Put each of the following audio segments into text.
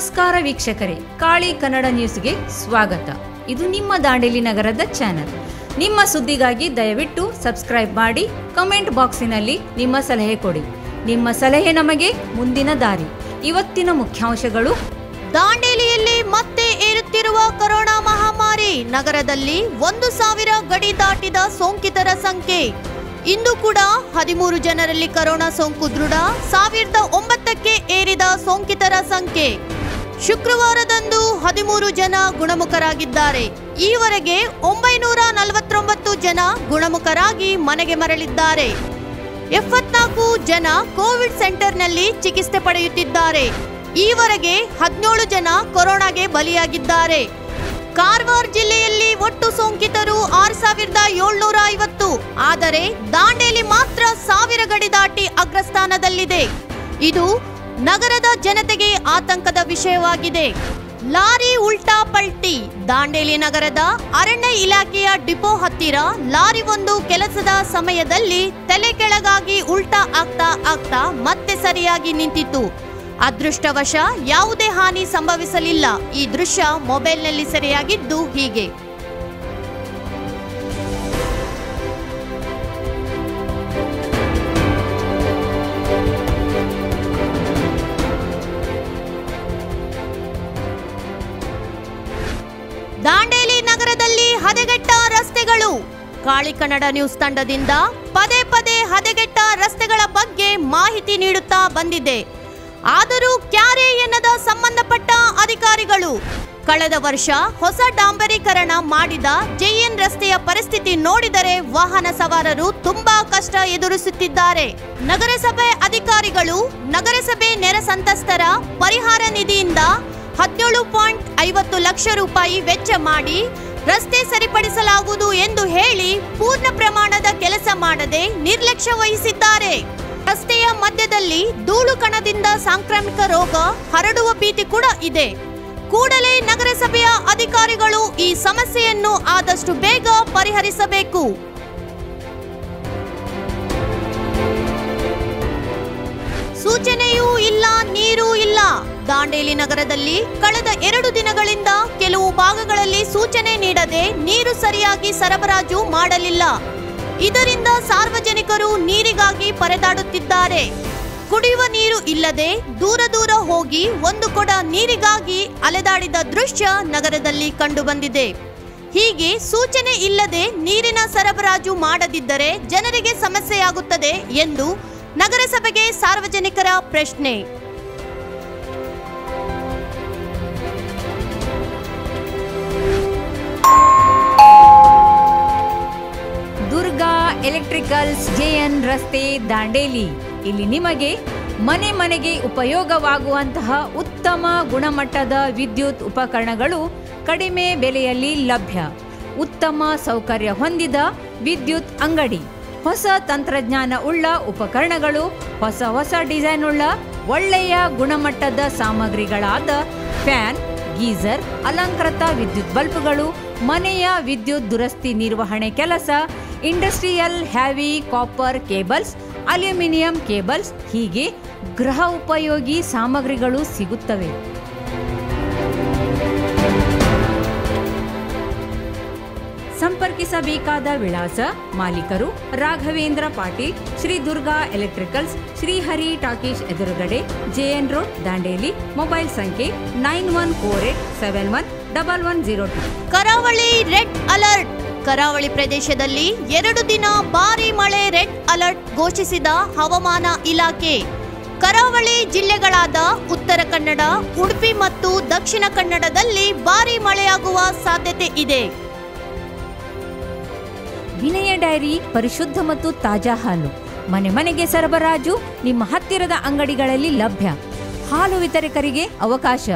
ನಮಸ್ಕಾರ ವೀಕ್ಷಕರೇ, ಕಾಳಿ ಕನ್ನಡ ನ್ಯೂಸ್ಗೆ ಸ್ವಾಗತ. ಇದು ನಿಮ್ಮ ದಾಂಡೇಲಿ ನಗರದ ಚಾನಲ್. ನಿಮ್ಮ ಸುದ್ದಿಗಾಗಿ ದಯವಿಟ್ಟು ಸಬ್ಸ್ಕ್ರೈಬ್ ಮಾಡಿ, ಕಮೆಂಟ್ ಬಾಕ್ಸಿನಲ್ಲಿ ನಿಮ್ಮ ಸಲಹೆ ಕೊಡಿ. ನಿಮ್ಮ ಸಲಹೆ ನಮಗೆ ಮುಂದಿನ ದಾರಿ. ಇವತ್ತಿನ ಮುಖ್ಯಾಂಶಗಳು. ದಾಂಡೇಲಿಯಲ್ಲಿ ಮತ್ತೆ ಏರುತ್ತಿರುವ ಕೊರೋನಾ ಮಹಾಮಾರಿ ನಗರದಲ್ಲಿ ಒಂದು ಸಾವಿರ ಗಡಿ ದಾಟಿದ ಸೋಂಕಿತರ ಸಂಖ್ಯೆ. ಇಂದು ಕೂಡ ಹದಿಮೂರು ಜನರಲ್ಲಿ ಕೊರೋನಾ ಸೋಂಕು ದೃಢ, ಸಾವಿರದ ಒಂಬತ್ತಕ್ಕೆ ಏರಿದ ಸೋಂಕಿತರ ಸಂಖ್ಯೆ. ಶುಕ್ರವಾರದಂದು ಹದಿಮೂರು ಜನ ಗುಣಮುಖರಾಗಿದ್ದಾರೆ. ಈವರೆಗೆ ಒಂಬೈನೂರ ನಲವತ್ತೊಂಬತ್ತು ಜನ ಗುಣಮುಖರಾಗಿ ಮನೆಗೆ ಮರಳಿದ್ದಾರೆ. ಎಪ್ಪತ್ನಾಲ್ಕು ಜನ ಕೋವಿಡ್ ಸೆಂಟರ್ನಲ್ಲಿ ಚಿಕಿತ್ಸೆ ಪಡೆಯುತ್ತಿದ್ದಾರೆ. ಈವರೆಗೆ ಹದಿನೇಳು ಜನ ಕೊರೋನಾಗೆ ಬಲಿಯಾಗಿದ್ದಾರೆ. ಕಾರವಾರ ಜಿಲ್ಲೆಯಲ್ಲಿ ಒಟ್ಟು ಸೋಂಕಿತರು ಆರು ಸಾವಿರದ ಏಳ್ನೂರ ಐವತ್ತು. ಆದರೆ ದಾಂಡೇಲಿ ಮಾತ್ರ ಸಾವಿರ ಗಡಿ ದಾಟಿ ಅಗ್ರಸ್ಥಾನದಲ್ಲಿದೆ. ಇದು ನಗರದ ಜನತೆಗೆ ಆತಂಕದ ವಿಷಯವಾಗಿದೆ. ಲಾರಿ ಉಲ್ಟಾ ಪಲ್ಟಿ. ದಾಂಡೇಲಿ ನಗರದ ಅರಣ್ಯ ಇಲಾಖೆಯ ಡಿಪೋ ಹತ್ತಿರ ಲಾರಿ ಒಂದು ಕೆಲಸದ ಸಮಯದಲ್ಲಿ ತಲೆ ಕೆಳಗಾಗಿ ಉಲ್ಟಾ ಆಗ್ತಾ ಆಗ್ತಾ ಮತ್ತೆ ಸರಿಯಾಗಿ ನಿಂತಿತ್ತು. ಅದೃಷ್ಟವಶ ಯಾವುದೇ ಹಾನಿ ಸಂಭವಿಸಲಿಲ್ಲ. ಈ ದೃಶ್ಯ ಮೊಬೈಲ್ನಲ್ಲಿ ಸೆರೆಯಾಗಿದ್ದು ಹೀಗೆ. ದಾಂಡೇಲಿ ನಗರದಲ್ಲಿ ಹದಗೆಟ್ಟ ರಸ್ತೆಗಳು. ಕಾಳಿ ಕನ್ನಡ ನ್ಯೂಸ್ ತಂಡದಿಂದ ಪದೇ ಪದೇ ಹದಗೆಟ್ಟ ರಸ್ತೆಗಳ ಬಗ್ಗೆ ಮಾಹಿತಿ ನೀಡುತ್ತಾ ಬಂದಿದೆ. ಆದರೂ ಕ್ಯಾರೆ ಎನ್ನದ ಸಂಬಂಧಪಟ್ಟ ಅಧಿಕಾರಿಗಳು, ಕಳೆದ ವರ್ಷ ಹೊಸ ಡಾಂಬರೀಕರಣ ಮಾಡಿದ ಜೆಎನ್ ರಸ್ತೆಯ ಪರಿಸ್ಥಿತಿ ನೋಡಿದರೆ ವಾಹನ ಸವಾರರು ತುಂಬಾ ಕಷ್ಟ ಎದುರಿಸುತ್ತಿದ್ದಾರೆ. ನಗರಸಭೆ ಅಧಿಕಾರಿಗಳು, ನಗರಸಭೆ ನೆರೆ ಸಂತ್ರಸ್ತರ ಪರಿಹಾರ ನಿಧಿಯಿಂದ ಹದಿನೇಳು ಪಾಯಿಂಟ್ ಐವತ್ತು ಲಕ್ಷ ರೂಪಾಯಿ ವೆಚ್ಚ ಮಾಡಿ ರಸ್ತೆ ಸರಿಪಡಿಸಲಾಗುವುದು ಎಂದು ಹೇಳಿ ಪೂರ್ಣ ಪ್ರಮಾಣದ ಕೆಲಸ ಮಾಡದೆ ನಿರ್ಲಕ್ಷ್ಯ ವಹಿಸಿದ್ದಾರೆ. ರಸ್ತೆಯ ಮಧ್ಯದಲ್ಲಿ ಧೂಳು ಕಣದಿಂದ ಸಾಂಕ್ರಾಮಿಕ ರೋಗ ಹರಡುವ ಭೀತಿ ಕೂಡ ಇದೆ. ಕೂಡಲೇ ನಗರಸಭೆಯ ಅಧಿಕಾರಿಗಳು ಈ ಸಮಸ್ಯೆಯನ್ನು ಆದಷ್ಟು ಬೇಗ ಪರಿಹರಿಸಬೇಕು. ಸೂಚನೆಯೂ ಇಲ್ಲ, ನೀರೂ ದಾಂಡೇಲಿ ನಗರದಲ್ಲಿ ಕಳೆದ ಎರಡು ದಿನಗಳಿಂದ ಕೆಲವು ಭಾಗಗಳಲ್ಲಿ ಸೂಚನೆ ನೀಡದೆ ನೀರು ಸರಿಯಾಗಿ ಸರಬರಾಜು ಮಾಡಲಿಲ್ಲ. ಇದರಿಂದ ಸಾರ್ವಜನಿಕರು ನೀರಿಗಾಗಿ ಪರದಾಡುತ್ತಿದ್ದಾರೆ. ಕುಡಿಯುವ ನೀರು ಇಲ್ಲದೆ ದೂರ ದೂರ ಹೋಗಿ ಒಂದು ಕೊಡ ನೀರಿಗಾಗಿ ಅಲೆದಾಡಿದ ದೃಶ್ಯ ನಗರದಲ್ಲಿ ಕಂಡುಬಂದಿದೆ. ಹೀಗೆ ಸೂಚನೆ ಇಲ್ಲದೆ ನೀರಿನ ಸರಬರಾಜು ಮಾಡದಿದ್ದರೆ ಜನರಿಗೆ ಸಮಸ್ಯೆಯಾಗುತ್ತದೆ ಎಂದು ನಗರಸಭೆಗೆ ಸಾರ್ವಜನಿಕರ ಪ್ರಶ್ನೆ. ಎಲೆಕ್ಟ್ರಿಕಲ್ಸ್ ಜೆಎನ್ ರಸ್ತೆ, ದಾಂಡೇಲಿ. ಇಲ್ಲಿ ನಿಮಗೆ ಮನೆ ಮನೆಗೆ ಉಪಯೋಗವಾಗುವಂತಹ ಉತ್ತಮ ಗುಣಮಟ್ಟದ ವಿದ್ಯುತ್ ಉಪಕರಣಗಳು ಕಡಿಮೆ ಬೆಲೆಯಲ್ಲಿ ಲಭ್ಯ. ಉತ್ತಮ ಸೌಕರ್ಯ ಹೊಂದಿದ ವಿದ್ಯುತ್ ಅಂಗಡಿ. ಹೊಸ ತಂತ್ರಜ್ಞಾನ ಉಳ್ಳ ಉಪಕರಣಗಳು, ಹೊಸ ಹೊಸ ಡಿಸೈನ್ ಉಳ್ಳ ಒಳ್ಳೆಯ ಗುಣಮಟ್ಟದ ಸಾಮಗ್ರಿಗಳಾದ ಫ್ಯಾನ್, ಗೀಸರ್, ಅಲಂಕೃತ ವಿದ್ಯುತ್ ಬಲ್ಬ್ಗಳು, ಮನೆಯ ವಿದ್ಯುತ್ ದುರಸ್ತಿ ನಿರ್ವಹಣೆ ಕೆಲಸ industrial heavy copper cables, aluminium cables, ಹೀಗೆ ಗೃಹ ಉಪಯೋಗಿ ಸಾಮಗ್ರಿಗಳು ಸಿಗುತ್ತವೆ. ಸಂಪರ್ಕಿಸಬೇಕಾದ ವಿಳಾಸ ಮಾಲೀಕರು ರಾಘವೇಂದ್ರ ಪಾಟೀಲ್, ಶ್ರೀ ದುರ್ಗಾ ಎಲೆಕ್ಟ್ರಿಕಲ್ಸ್ ಶ್ರೀಹರಿ ಟಾಕೀಶ್ ಎದುರುಗಡೆ ಜೆಎನ್ ರೋಡ್, ದಾಂಡೇಲಿ. ಮೊಬೈಲ್ ಸಂಖ್ಯೆ nine one four eight seven one double one zero two. ಕರಾವಳಿ ರೆಡ್ ಅಲರ್ಟ್. ಕರಾವಳಿ ಪ್ರದೇಶದಲ್ಲಿ ಎರಡು ದಿನ ಭಾರಿ ಮಳೆ ರೆಡ್ ಅಲರ್ಟ್ ಘೋಷಿಸಿದ ಹವಾಮಾನ ಇಲಾಖೆ. ಕರಾವಳಿ ಜಿಲ್ಲೆಗಳಾದ ಉತ್ತರ ಕನ್ನಡ, ಉಡುಪಿ ಮತ್ತು ದಕ್ಷಿಣ ಕನ್ನಡದಲ್ಲಿ ಭಾರಿ ಮಳೆಯಾಗುವ ಸಾಧ್ಯತೆ ಇದೆ. ವಿನಯ ಡೈರಿ, ಪರಿಶುದ್ಧ ಮತ್ತು ತಾಜಾ ಹಾಲು. ಮನೆ ಮನೆಗೆ ಸರಬರಾಜು, ನಿಮ್ಮ ಹತ್ತಿರದ ಅಂಗಡಿಗಳಲ್ಲಿ ಲಭ್ಯ. ಹಾಲು ವಿತರಕರಿಗೆ ಅವಕಾಶ.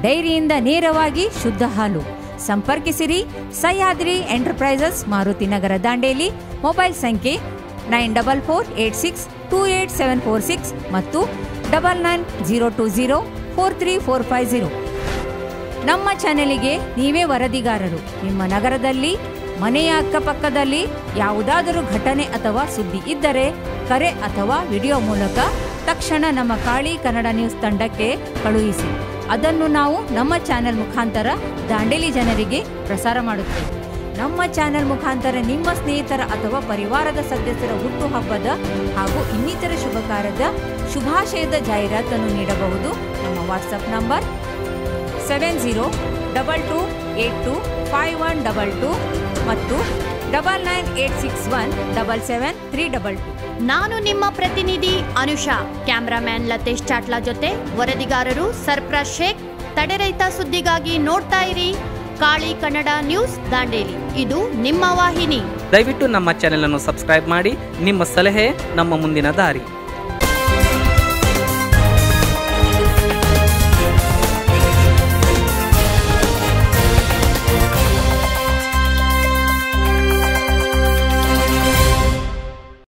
ಡೈರಿಯಿಂದ ನೇರವಾಗಿ ಶುದ್ಧ ಹಾಲು. ಸಂಪರ್ಕಿಸಿರಿ. ಸಹ್ಯಾದ್ರಿ ಎಂಟರ್ಪ್ರೈಸಸ್ ಮಾರುತಿ ನಗರ ದಾಂಡೇಲಿ. ಮೊಬೈಲ್ ಸಂಖ್ಯೆ nine double four eight six two eight seven four six ಮತ್ತು double nine zero two zero four three four five zero. ನಮ್ಮ ಚಾನೆಲಿಗೆ ನೀವೇ ವರದಿಗಾರರು. ನಿಮ್ಮ ನಗರದಲ್ಲಿ, ಮನೆಯ ಅಕ್ಕಪಕ್ಕದಲ್ಲಿ ಯಾವುದಾದರೂ ಘಟನೆ ಅಥವಾ ಸುದ್ದಿ ಇದ್ದರೆ ಕರೆ ಅಥವಾ ವಿಡಿಯೋ ಮೂಲಕ ತಕ್ಷಣ ನಮ್ಮ ಕಾಳಿ ಕನ್ನಡ ನ್ಯೂಸ್ ತಂಡಕ್ಕೆ ಕಳುಹಿಸಿ. ಅದನ್ನು ನಾವು ನಮ್ಮ ಚಾನೆಲ್ ಮುಖಾಂತರ ದಾಂಡೇಲಿ ಜನರಿಗೆ ಪ್ರಸಾರ ಮಾಡುತ್ತೇವೆ. ನಮ್ಮ ಚಾನೆಲ್ ಮುಖಾಂತರ ನಿಮ್ಮ ಸ್ನೇಹಿತರ ಅಥವಾ ಪರಿವಾರದ ಸದಸ್ಯರ ಹುಟ್ಟುಹಬ್ಬದ ಹಾಗೂ ಇನ್ನಿತರ ಶುಭ ಕಾರ್ಯದ ಶುಭಾಶಯದ ಜಾಹೀರಾತನ್ನು ನೀಡಬಹುದು. ನಮ್ಮ WhatsApp number seven zero double two eight two five one double two ಮತ್ತು double nine eight six one double seven three double two ನಾನು ನಿಮ್ಮ ಪ್ರತಿನಿಧಿ ಅನುಷಾ. ಕ್ಯಾಮ್ರಾಮ್ಯಾನ್ ಲತೇಶ್ ಚಾಟ್ಲಾ ಜೊತೆ ವರದಿಗಾರರು ಸರ್ಪ್ರಾಜ್ ಶೇಖ್. ತಡೆರಹಿತ ಸುದ್ದಿಗಾಗಿ ನೋಡ್ತಾ ಇರಿ. ಕಾಳಿ ಕನ್ನಡ ನ್ಯೂಸ್ ದಾಂಡೇಲಿ. ಇದು ನಿಮ್ಮ ವಾಹಿನಿ. ದಯವಿಟ್ಟು ನಮ್ಮ ಚಾನೆಲ್ ಅನ್ನು ಸಬ್ಸ್ಕ್ರೈಬ್ ಮಾಡಿ ನಿಮ್ಮ ಸಲಹೆ, ನಮ್ಮ ಮುಂದಿನ ದಾರಿ.